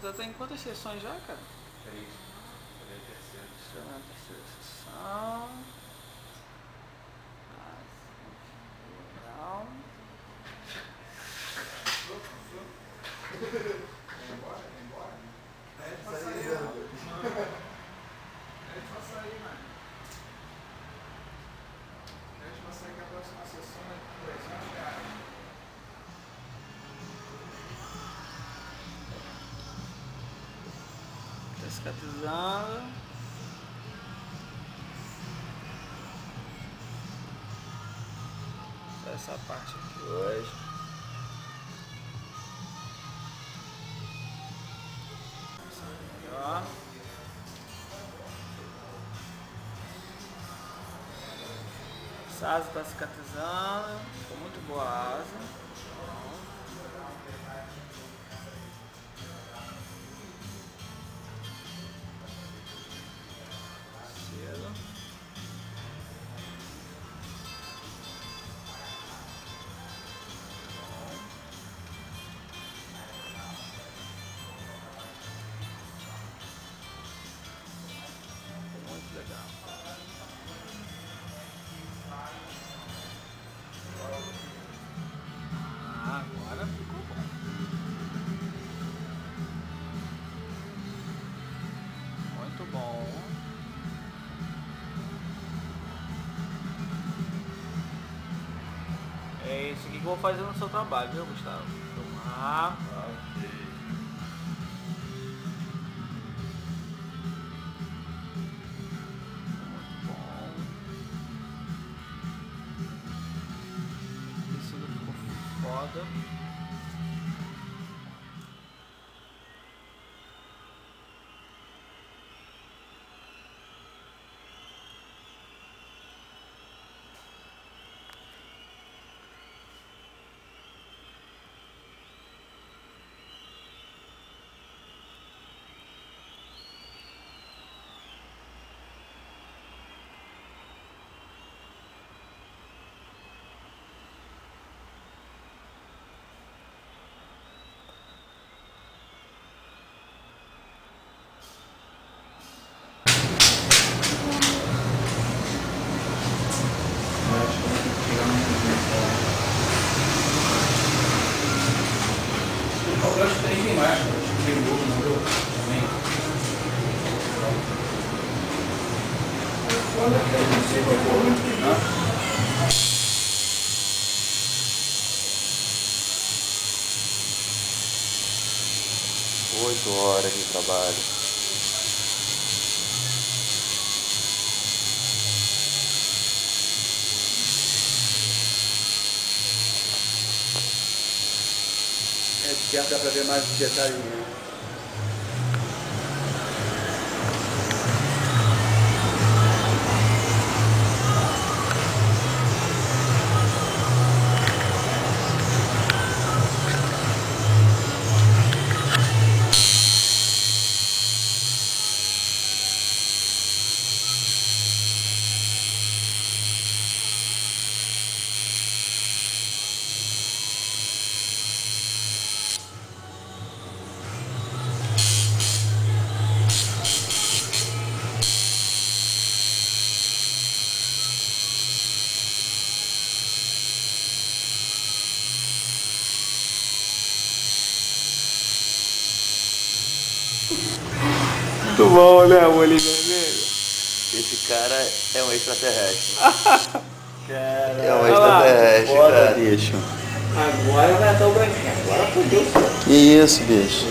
Você tá em quantas sessões já, cara? Três. A terceira. Na terceira sessão. Cicatrizando. Essa parte aqui hoje. Aqui, ó. Essa asa tá cicatrizando. Ficou muito boa a asa. Vou fazer no seu trabalho, viu, Gustavo? Tomar. Ok. Muito bom. Isso ficou foda. Eu acho que tem mais, cara. Acho que tem gol, não deu? Também. Olha, que eu não sei qual foi o final. Oito horas de trabalho. É, perto dá pra ver mais detalhes. Muito bom, né? O olhinho vermelho. Esse cara é um extraterrestre. Cara, É um Olha lá, extraterrestre, foda, cara. bicho. Agora vai estar o branquinho. Agora fodeu. Que isso, bicho.